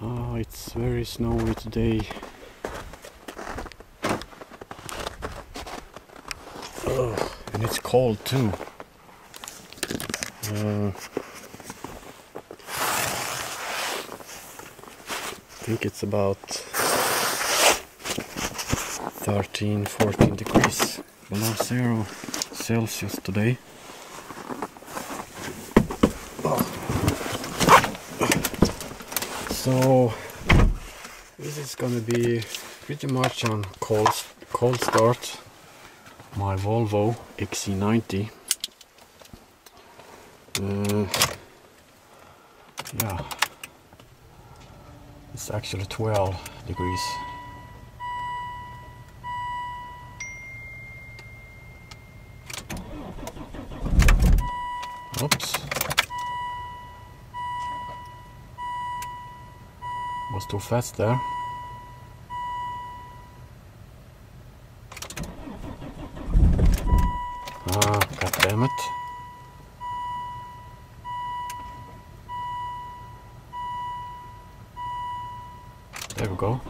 Oh, it's very snowy today. Oh, and it's cold too. Uh, I think it's about 13 14 degrees below zero Celsius today. So this is gonna be pretty much on cold cold start. My Volvo XC90. Uh, yeah, it's actually 12 degrees. Was too fast there. Ah, god damn it. There we go.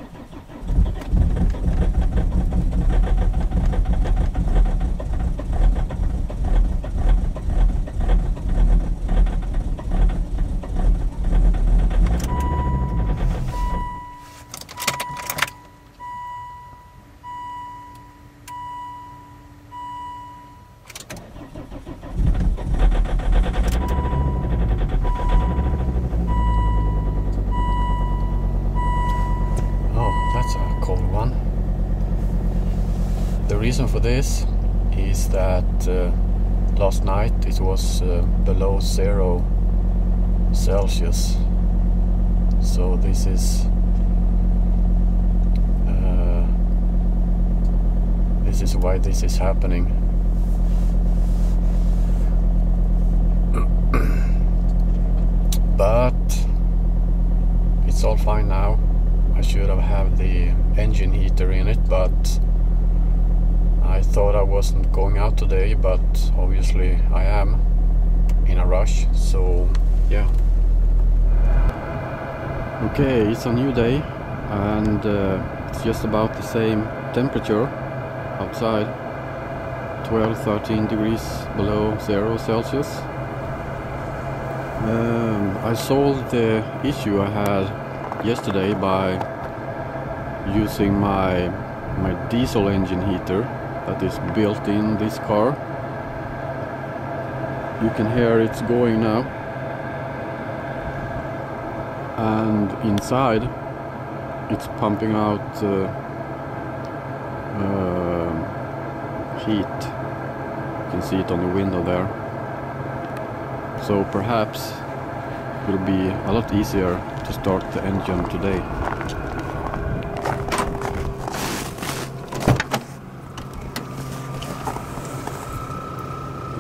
Oh, that's a cold one. The reason for this is that uh, last night it was uh, below zero Celsius. So this is uh, this is why this is happening. but it's all fine now. Should have had the engine heater in it, but I thought I wasn't going out today, but obviously I am in a rush, so yeah. Okay, it's a new day and uh, it's just about the same temperature outside 12 13 degrees below zero Celsius. Um, I solved the issue I had yesterday by using my my diesel engine heater that is built in this car. You can hear it's going now. And inside it's pumping out uh, uh, heat. You can see it on the window there. So perhaps it will be a lot easier to start the engine today.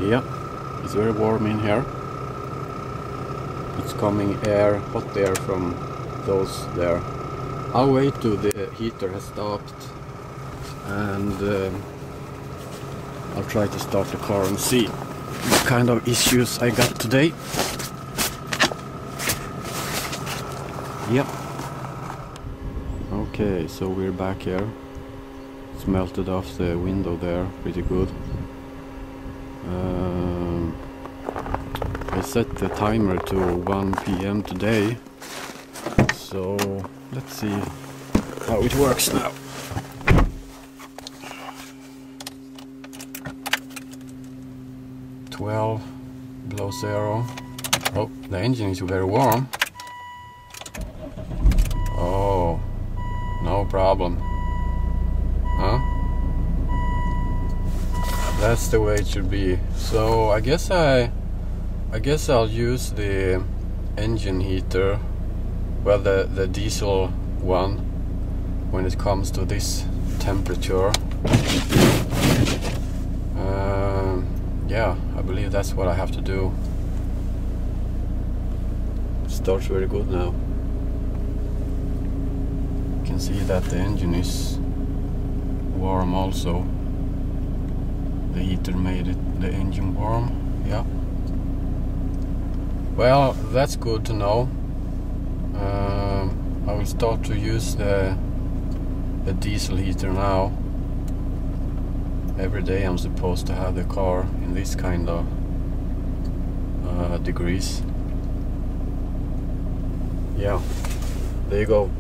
Yeah, it's very warm in here. It's coming air, hot air from those there. I'll wait till the heater has stopped and um, I'll try to start the car and see what kind of issues I got today. Yep. Okay, so we're back here. It's melted off the window there pretty good. Um, I set the timer to 1 p.m. today, so let's see how it works now. Twelve below zero. Oh, the engine is very warm. Oh, no problem. That's the way it should be. So I guess I, I guess I'll use the engine heater, well the the diesel one, when it comes to this temperature. Um, yeah, I believe that's what I have to do. Starts very good now. You can see that the engine is warm also the heater made it the engine warm yeah well that's good to know um, I will start to use the the diesel heater now. Every day I'm supposed to have the car in this kind of uh, degrees. Yeah, there you go.